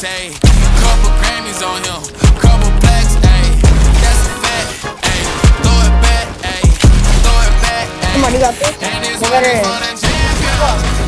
say. Couple Grammys on him, couple plaques, ayy. That's a fact, ayy. Throw it back, ayy. Throw it back, ayy. Come on, you got this. And it's better.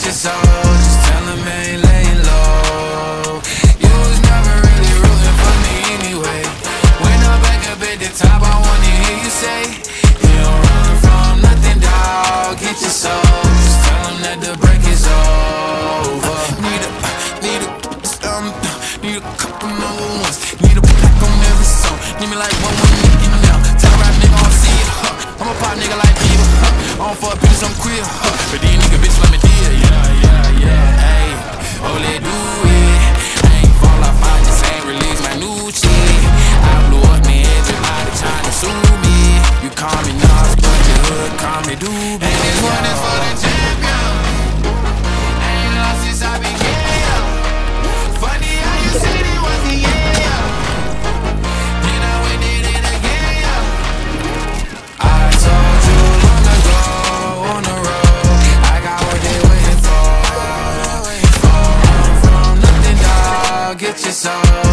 Get your soul, just tell 'em ain't laying low. You was never really rooting for me anyway. When I'm back up at the top, I wanna hear you say, You don't run from nothing, dog. Get your soul, just tell 'em that the break is over. Need a, need a, um, need a couple number ones. Need a pack on every song. Need me like one one nigga now. Tell rap nigga on see it, huh? I'm a pop nigga like Bieber, huh? I don't fuck bitches, I'm queer, huh? But these nigga bitch let me deal, yeah. how me do. And this one is for the champion. And you lost since I began. Funny how you said it was the end. Then I went did it again. I told you long ago on the road I got what they waiting for. Far from nothing dog, get your soul